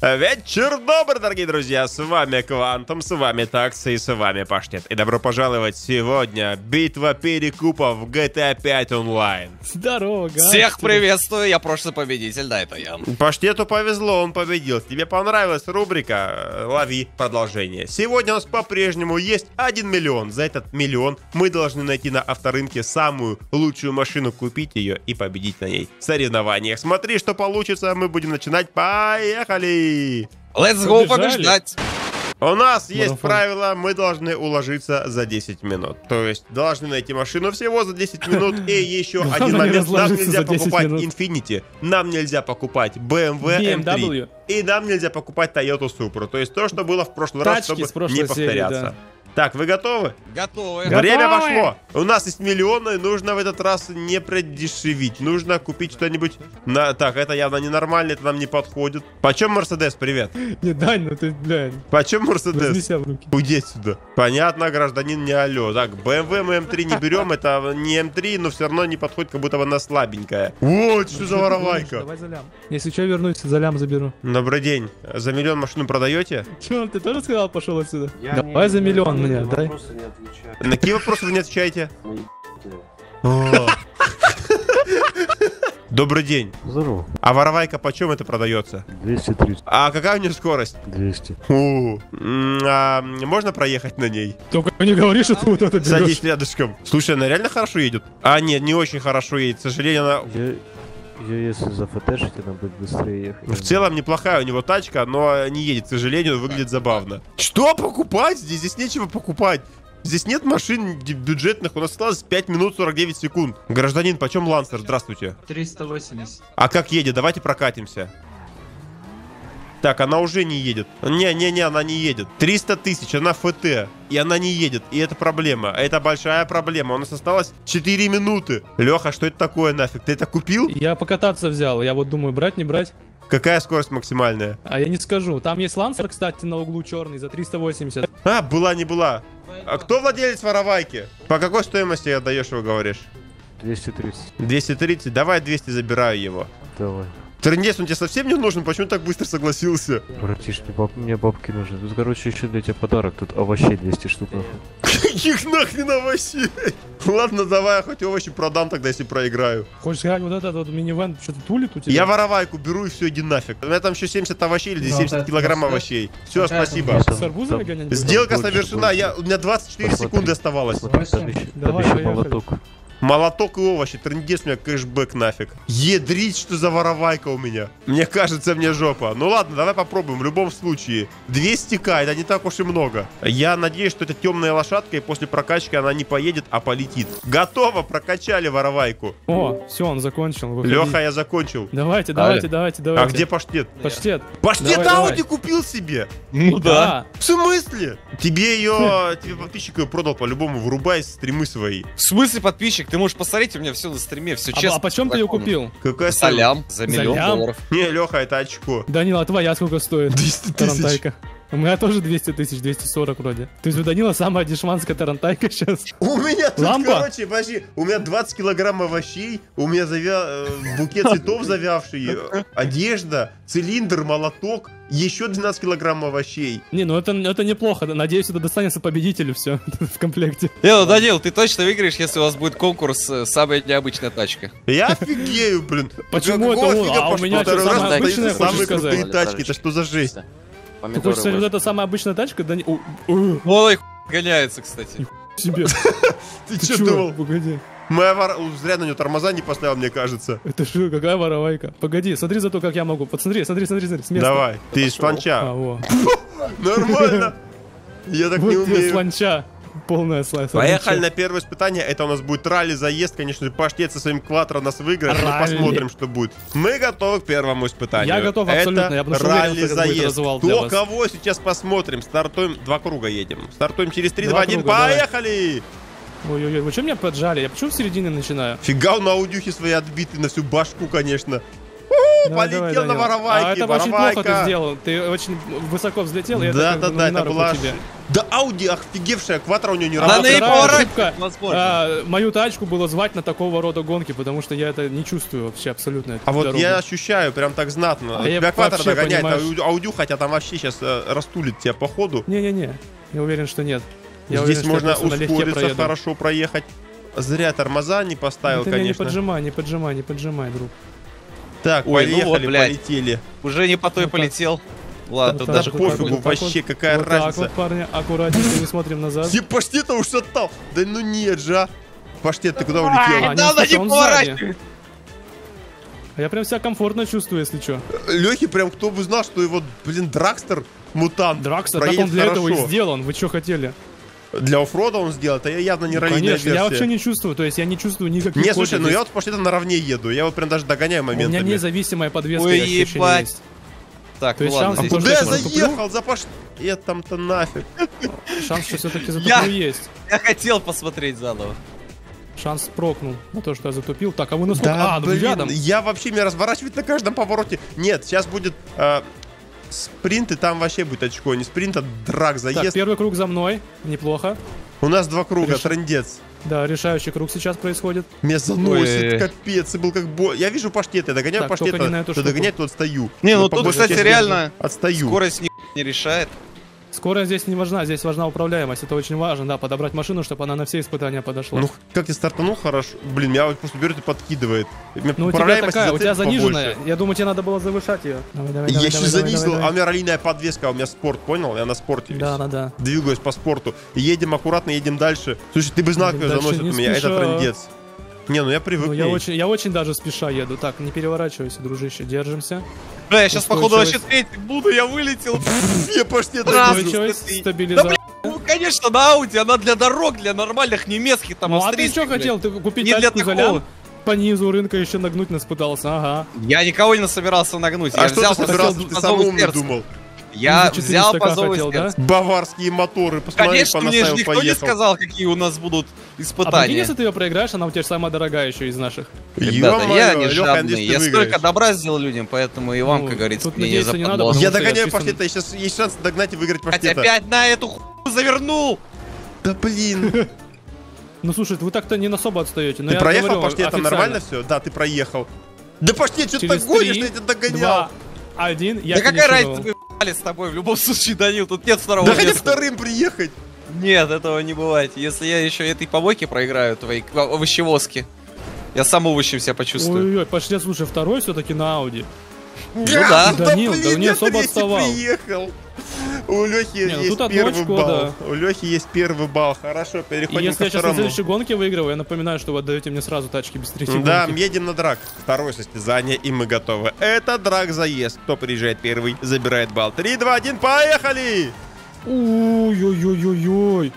Вечер добрый, дорогие друзья, с вами Квантум, с вами Такс и с вами Паштет. И добро пожаловать сегодня битва перекупов в GTA 5 онлайн. Здорово, Гаст. Всех приветствую, я прошлый победитель, да, это я. Паштету повезло, он победил. Тебе понравилась рубрика? Лови продолжение. Сегодня у нас по-прежнему есть 1 миллион. За этот миллион мы должны найти на авторынке самую лучшую машину, купить ее и победить на ней в соревнованиях. Смотри, что получится, мы будем начинать. Поехали! Let's go побеждать. У нас есть Марафон. правило, мы должны уложиться за 10 минут. То есть должны найти машину всего за 10 минут. И еще один момент. Нам нельзя за 10 покупать. Infinity, нам нельзя покупать BMW M3. BMW. И нам нельзя покупать Toyota Supra. То есть то, что было в прошлый раз, чтобы не повторяться. Так, вы готовы? Готовы. Готовы. Время пошло. У нас есть миллионы, нужно в этот раз не продешевить. Нужно купить что-нибудь на... Так, это явно ненормально, это нам не подходит. Почем Мерседес, привет? Не, Дань, ну ты, блядь, Почем Мерседес? Уйди отсюда. Понятно, гражданин, не алло. Так, BMW мы М3 не берем, это не М3, но все равно не подходит, как будто бы она слабенькая. Вот, что за воровайка. Давай за лям. Если что, вернусь, за лям заберу. Добрый день. За миллион машину продаете? Че, ты тоже сказал, пошел отсюда? Давай за миллион не отвечаю. На какие вопросы вы не отвечаете? Ну. Добрый день. Здорово. А воровайка почем это продается? 230. А какая у нее скорость? 200. У, а можно проехать на ней? Только не говори, что ты вот это берешь. Садись рядышком. Слушай, она реально хорошо едет? А, нет, не очень хорошо едет. К сожалению, она Я, я если зафтешить, она будет быстрее ехать. В целом неплохая у него тачка, но не едет, к сожалению, выглядит забавно. Что покупать? Здесь, здесь нечего покупать. Здесь нет машин бюджетных, у нас осталось 5 минут 49 секунд. Гражданин, почем Лансер? Здравствуйте. 380. А как едет? Давайте прокатимся. Так, она уже не едет. Не-не-не, она не едет. 300 тысяч, она ФТ. И она не едет. И это проблема. Это большая проблема. У нас осталось 4 минуты. Леха, что это такое нафиг? Ты это купил? Я покататься взял, я вот думаю, брать, не брать. Какая скорость максимальная? А я не скажу. Там есть лансер, кстати, на углу черный за 380. А, была не была. А кто владелец воровайки? По какой стоимости отдаешь его, говоришь? 230. 230? Давай 200 забираю его. Давай. Трындец, он тебе совсем не нужен? Почему так быстро согласился? Братиш, мне, баб- мне бабки нужны. Тут, короче, еще для тебя подарок. Тут овощей 200 штук. нахуй. Каких нахрен овощей? Ладно, давай я хоть овощи продам тогда, если проиграю. Хочешь сказать, вот этот вот минивэн что-то тулит у тебя? Я воровайку беру и все, иди нафиг. У меня там еще 70 овощей или Ну, 70 вот это килограмм овощей. Все, спасибо. Сделка совершена. Я, у меня 24 Посмотри. секунды оставалось. Давай, молоток. Молоток и овощи, трындец у меня кэшбэк нафиг. Ядрить, что за воровайка у меня. Мне кажется, мне жопа. Ну ладно, давай попробуем в любом случае. 200к, это не так уж и много. Я надеюсь, что это темная лошадка, и после прокачки она не поедет, а полетит. Готово, прокачали воровайку. О, все, он закончил. выходи. Леха, я закончил. Давайте, давайте, давайте, А давайте. где паштет? Паштет. Паштет Давай, давай. Ауди купил себе. Ну да. В смысле? Тебе ее, тебе подписчик ее продал по-любому, врубай стримы свои. В смысле, подписчик, ты можешь посмотреть, у меня все на стриме, все А, честно. а почем ты ее купил? Какая Салям за миллион лям? долларов. Не, Леха, это очко. Данила, а твоя сколько стоит? 200 тысяч. У меня тоже 200 тысяч, 240 вроде. То есть у Данила самая дешманская тарантайка сейчас. У меня тут, Лампа? короче, подожди, у меня 20 килограмм овощей, у меня завя... э, букет цветов завявший, одежда, цилиндр, молоток, еще 12 килограмм овощей. Не, ну это, это неплохо. Надеюсь, это достанется победителю все в комплекте. Не, ну, Данил, ты точно выиграешь, если у вас будет конкурс э, «Самая необычная тачка». Я офигею, блин. Почему это он? А у меня самые хочешь сказать? крутые тачки, это что за жесть? Ты хочешь сказать, вот это самая обычная тачка? Да не... Ой, хуй гоняется, кстати. себе. Ты чё? думал? Погоди. Моя вор... Зря на нее тормоза не поставил, мне кажется. Это что, какая воровайка? Погоди, смотри за то, как я могу. Посмотри, смотри, смотри, смотри, с места. Давай, ты из А, фланча. во. Нормально. Я так не Вот тебе умею. Полная слайс. Поехали на первое испытание. Это у нас будет ралли-заезд. Конечно же, Паштет со своим квадро нас выиграет. Мы Ралли. посмотрим, что будет. Мы готовы к первому испытанию. Я готов абсолютно. Я Это это будет ралли-заезд. Кто кого сейчас посмотрим. Стартуем. Два круга едем. Стартуем через 3, Два 2, 1. круга, давай. Поехали! Ой-ой-ой, вы что меня поджали? Я почему в середине начинаю? Фига он на аудюхе свои отбиты на всю башку, конечно. Давай, полетел давай, на воровайке, А это очень плохо воровайка. ты сделал. Ты очень высоко взлетел, и это Да, как да, ну, да, это была... тебе. Да Ауди офигевшая, квадро у нее не Она А на и вторая поворачивает, ошибка, возможно. а, мою тачку было звать на такого рода гонки, потому что я это не чувствую вообще абсолютно. А вот дорогу. я ощущаю прям так знатно. А я Тебя квадро вообще, догоняет, а понимаешь- Ауди- Аудю, хотя там вообще сейчас растулит тебя по ходу. Не-не-не, я уверен, что нет. Я Здесь уверен, можно ускориться, хорошо проехать. Зря тормоза не поставил, Ты меня не конечно. поджимай, не поджимай, не поджимай, друг. Так, Ой, ну поехали, вот, блядь. полетели. Уже не по той так. полетел. Ладно, тут даже пофигу вообще, какая разница. так вот, парни, аккуратненько, не смотрим назад. Ты паштета ушатал. Да ну нет же, а. Паштет, ты куда А, улетел? надо не поворачивать. А я прям себя комфортно чувствую, если что. Лехи прям, кто бы знал, что его, блин, Дракстер, мутант, Дракса, так он для этого и сделан. Вы что хотели? Для оффрода он сделал, это явно не Ну, раллийная Конечно, я вообще не чувствую, то есть я не чувствую никаких Не, слушай, ну я вот Паштетом наравне еду. Я вот прям даже догоняю У меня моментами. независимая подвеска, Ой, и ебать. есть. Так, То ну есть ладно. шанс здесь есть, Куда я я заехал? За Паштетом-то нафиг. Шанс, что все-таки Я- затуплю есть. Я хотел посмотреть заново. Шанс прокнул на то, что я затупил. Так, а вы насколько? а, ну блин, рядом. я вообще меня разворачивать на каждом повороте. Нет, сейчас будет э, спринт, и там вообще будет очко. Не спринт, а драк Так, заезд. первый круг за мной. Неплохо. У нас два круга, Реши- трендец. Да, решающий круг сейчас происходит. Меня заносит, Ой. капец, и был как бо... Я вижу паштет, я догоняю Так, паштета, только не на эту кто штуку. догоняет, то отстаю. Не, ну по тут, кстати, реально Отстаю. скорость не решает. Скорость здесь не важна, здесь важна управляемость. Это очень важно, да, подобрать машину, чтобы она на все испытания подошла. Ну, как ты стартанул хорошо. Блин, меня вот просто берет и подкидывает. Меня Ну, у тебя такая, у тебя заниженная. побольше. Я думаю, тебе надо было завышать ее. Давай, давай, Я давай, еще давай, занизил, давай, а у меня раллийная подвеска, а у меня спорт, понял? Я на спорте весь. Да, да, да. Двигаюсь по спорту. Едем аккуратно, едем дальше. Слушай, ты бы знал, как заносит меня. Это спеша. трендец. Не, ну я привык Ну, я очень, я очень даже спеша еду. Так, не переворачивайся, дружище, держимся. Бля, я сейчас, походу, вообще третий буду, я вылетел. Я почти стабилизация. Ну, конечно, на Ауди, она для дорог, для нормальных немецких, там, Ну, а ты что хотел? Ты купить Не для такого. По низу рынка еще нагнуть нас пытался, ага. Я никого не собирался нагнуть. А я что взял ты собирался? Ты по сам зову умный думал. Я взял по 400к зову хотел, да? Баварские моторы, посмотри, Конечно, мне же никто не поехал. сказал, какие у нас будут А прикинь, испытания. если ты ее проиграешь, она у тебя самая дорогая еще из наших. Ребята, я не жадный, я столько добра сделал людям, поэтому и вам, Ну, как говорится, мне не не западло. Я догоняю паштета, сейчас есть шанс догнать и выиграть Хотя паштета. опять на эту хуй завернул! Да блин. Ну слушай, вы так-то не особо отстаете. Но Ты я проехал паштетом, нормально все? Да, ты проехал. Да паштет, что ты так гонишь, я тебя догонял. Один, я да какая разница, с тобой, в любом случае, Данил, тут нет второго Да хотя вторым приехать. Нет, этого не бывает. Если я еще этой помойки проиграю, твои овощевозки, я сам овощем себя почувствую. Ой-ой-ой, пошли, слушай, второй все-таки на Ауди. Ну да. Данил, да блин, не особо отставал. приехал. У Лехи Не, ну есть тут первый очко, балл. У Лехи есть первый балл. Хорошо, И переходим если ко я сейчас на следующей гонке выигрываю, я напоминаю, что вы отдаете мне сразу тачки без третьей Да, гонки. едем на драк. Второе состязание, и мы готовы. Это драк заезд. Кто приезжает первый, забирает балл. 3, 2, 1, поехали! Ой-ой-ой-ой-ой.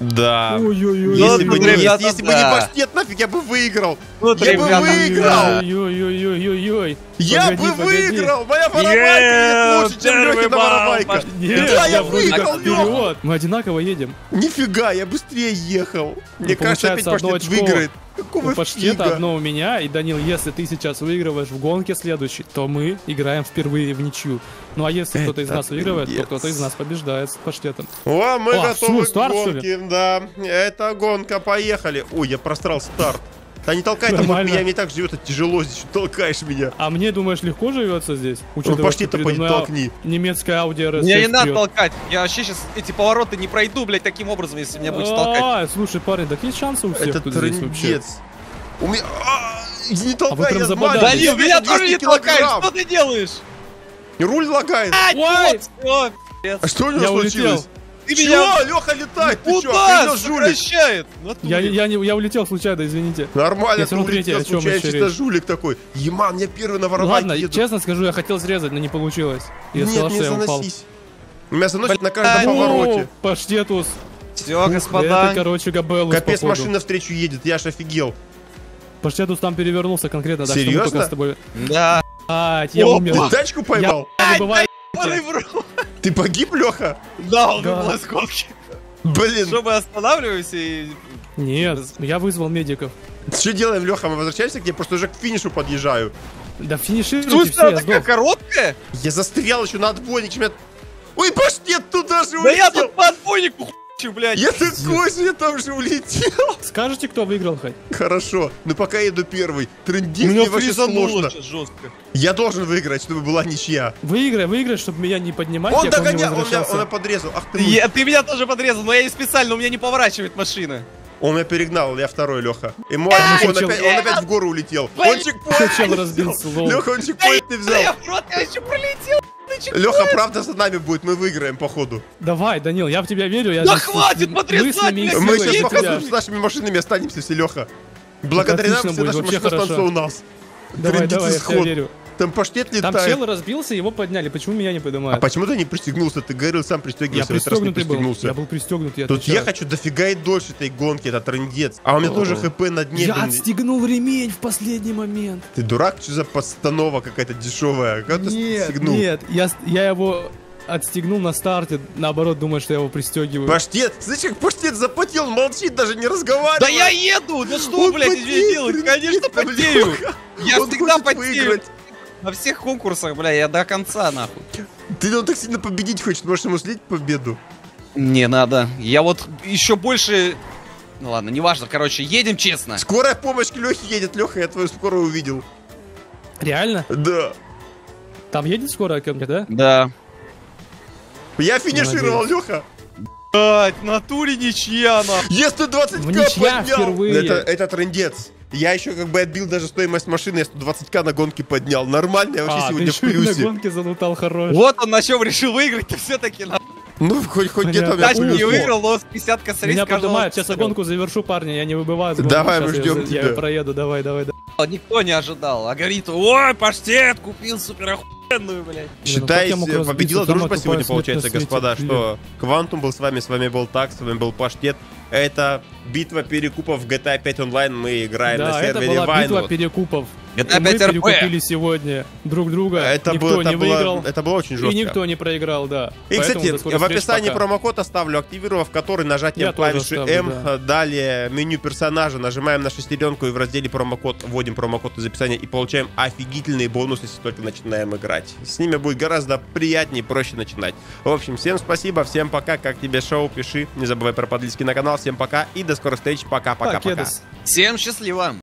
Да. Ой-ой-ой. Если Ну, бы, не, ребята, если бы не паштет, нафиг, я бы выиграл. Вот, Я бы ребята, выиграл. Ой-ой-ой-ой-ой. Я Погоди, бы погоди. выиграл! Моя есть лучше, чем Лехина пошли. Нет, Да, я выиграл, Лёха! вперед. Мы одинаково едем. Нифига, я быстрее ехал. Мне Ну, кажется, опять получается, одно паштет очко выиграет. Какого У Паштета фига? одно у меня. И, Данил, если ты сейчас выигрываешь в гонке следующей, то мы играем впервые в ничью. Ну а если кто-то из нас выигрывает, то кто-то из нас побеждает с Паштетом. О, мы А, готовы к гонке, да. Это гонка, поехали. Ой, я просрал старт. Да не толкай, там от Нормально. меня мне так живет, это тяжело здесь, толкаешь меня. А мне, думаешь, легко живется здесь? Ну, Учитывая, передо мной толкни. немецкая Audi RS6 Мне не надо толкать. Я вообще сейчас эти повороты не пройду, блядь, таким образом, если меня будешь толкать. А, слушай, парень, так есть шансы у всех Это тут здесь вообще? У меня... А, Не толкай, прям я забодали. маленький, Данил, я меня тоже не 200 толкаешь, что ты делаешь? Руль лагает. А, вот, пиздец. А что у него Я случилось? улетел. Ты Чё? меня Леха летает, ты чё, куда жулик? сокращает? Я, я, не, я улетел случайно, извините. Нормально, Я ты улетел, случайно, чисто речь? жулик такой. Еман, я первый на Ладно, воровайке еду. честно скажу, я хотел срезать, но не получилось. Я Нет, сказал, не что я заносись. Меня заносит на каждом повороте. Паштетус. Все, Это, господа. короче, Габеллус, Капец, походу. машина встречу едет, я аж офигел. Паштетус там перевернулся конкретно, мы Серьезно? только с тобой... Да. А, я умер. Ты тачку поймал? Я. Ты погиб, Леха? Да, он Да. из гонки. Блин, Что мы останавливаемся и... Нет, я вызвал медиков. что делаем, Леха? Мы возвращаемся к тебе, просто уже к финишу подъезжаю. Да финишируйте, Слушай, все, я она такая сдох. короткая? Я застрял еще на отбойнике. меня- Ой, паштет туда же Да я улетел. тут по отбойнику хуйчу, блядь. Я такой я там же улетел. Скажете, кто выиграл хоть? Хорошо, ну пока я иду первый. Трендить мне вообще сложно. сейчас жестко. Я должен выиграть, чтобы была ничья. Выиграй, выиграй, чтобы меня не поднимать, Он догонял, он меня, он меня подрезал. Ах ты, Я- ты меня тоже подрезал, но я не специально, у меня не поворачивает машина. Он меня перегнал, я второй, Леха. И мой, он, чел- опять, он опять в гору улетел. Он чекпоинт? Леха, он чекпоинт не Да взял. я в рот, я еще пролетел. Леха, правда за нами будет, мы выиграем, походу. Давай, Данил, я в тебя верю. Я Да хватит с- потрясать, блядь, Мы сейчас, походу, с нашими машинами останемся все, Леха. Благодаря нам все наши машины останутся у нас. Давай, давай, я в тебя исход. верю. Там паштет Там летает. чел разбился, его подняли. Почему меня не А поднимают? почему ты не пристегнулся? Ты говорил, сам Я пристегивался, не пристегнутый был. Я был пристегнут, я Тут я хочу дофига и дольше этой гонки, это трендец. А у меня тоже хп на дне. Я отстегнул ремень в последний момент. Ты дурак, что за постанова какая-то дешевая? Как ты Нет, я, я его отстегнул на старте, наоборот, думаю, что я его пристегиваю. Паштет, знаешь, как паштет запотел, молчит, даже не разговаривает. Да я еду! Да что, Он блядь, тебе делать? Конечно, там, потею! Я всегда потею! выиграть. На всех конкурсах, бля, я до конца, нахуй. Ты он так сильно победить хочет, можешь ему слить победу. Не надо. Я вот еще больше... Ну ладно, неважно, короче, едем честно. Скорая помощь к Лехе едет. Леха, я твою скорую увидел. Реально? Да. Там едет скорая ко мне, да? Да. Я финишировал, Леха. Блять, в натуре ничья, нахуй. Если 20к В ничья поднял. впервые. Это, это трендец. Я еще как бы отбил даже стоимость машины, я 120к на гонке поднял. Нормально, я вообще а, сегодня ты в еще и на плюсе. гонке залутал хорош. Вот он на чем решил выиграть-то все-таки. Ну, хоть, хоть где-то у меня Тачку плюс. не выиграл, но с 50 косарей Меня скажу, поднимают, сейчас я гонку завершу, парни, я не выбываю. Давай, мы я ждем Я, тебя. проеду, давай, давай, давай. Никто не ожидал. А говорит, ой, паштет, купил супер охуенную, блядь. Ну я мог победила дружба сегодня, получается, на господа, что Квантум был с вами, с вами был Так, с вами был Паштет. Это битва перекупов GTA 5 онлайн, мы играем на Да, это сервере была битва Вайнвуд. перекупов. Это И мы опять РП. перекупили сегодня друг друга. Это никто было, это не было- выиграл. это было очень И жестко. никто не проиграл, да. И, Поэтому кстати, в описании пока. промокод оставлю, активировав который нажатием Я клавиши оставлю, M, да. далее меню персонажа, нажимаем на шестеренку и в разделе промокод вводим промокод из описания и получаем офигительные бонусы, если только начинаем играть. С ними будет гораздо приятнее и проще начинать. В общем, всем спасибо, всем пока, как тебе шоу, пиши, не забывай про подписки на канал, всем пока и до скорых встреч, пока-пока-пока. Всем счастливо.